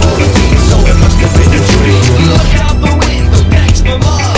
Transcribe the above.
Politics, so it must have been a duty Look out the window, gangster mob